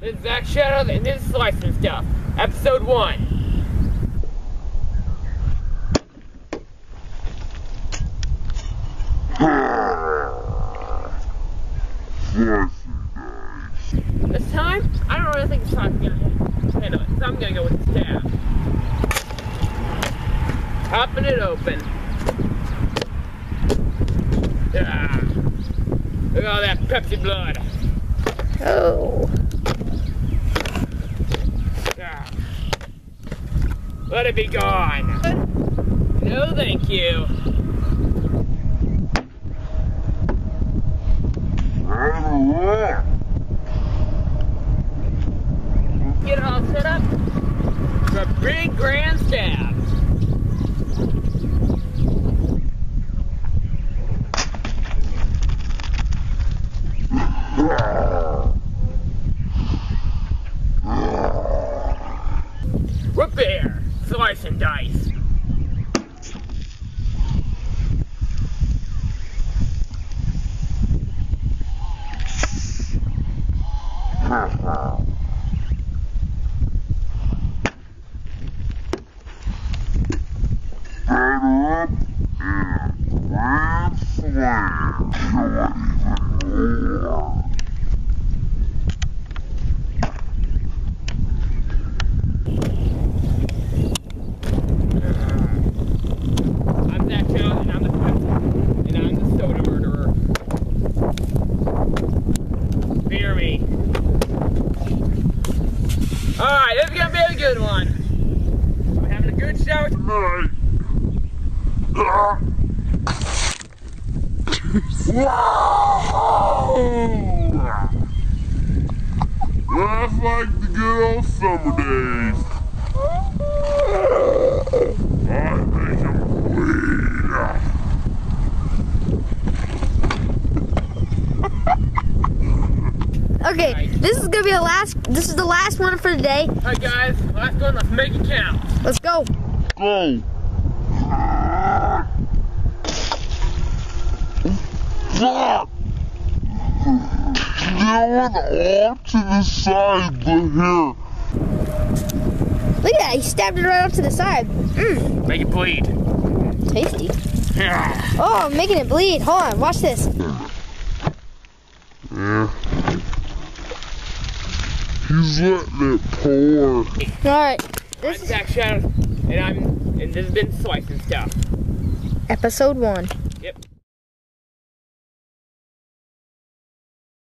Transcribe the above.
This is Zak Shadow, and this is Slicing Stuff, Episode 1. This time, I don't really think this time's gonna handle it, so I'm gonna go with the stab. Popping it open. Ah. Look at all that Pepsi blood. Oh. Ah. Let it be gone. No, thank you. Get it all set up for a big grand slice and dice. I'm Zach Jones, and I'm the Pepsi, and I'm the soda murderer. Fear me. Alright, this is gonna be a good one. I'm having a good show. That's like the good old summer days. I think I'm weird. Okay, this is gonna be the last. This is the last one for the day. Alright guys, last one, let's make it count. Let's go. Go. Fuck. Going off to the side, but here. Look at that. He stabbed it right off to the side. Mmm, Make it bleed. tasty. Yeah. Oh, I'm making it bleed. Hold on, watch this. Yeah. He's letting it pour. All right, I'm this is Zak Shadow, and I'm, and this has been Slice and Stuff. episode one.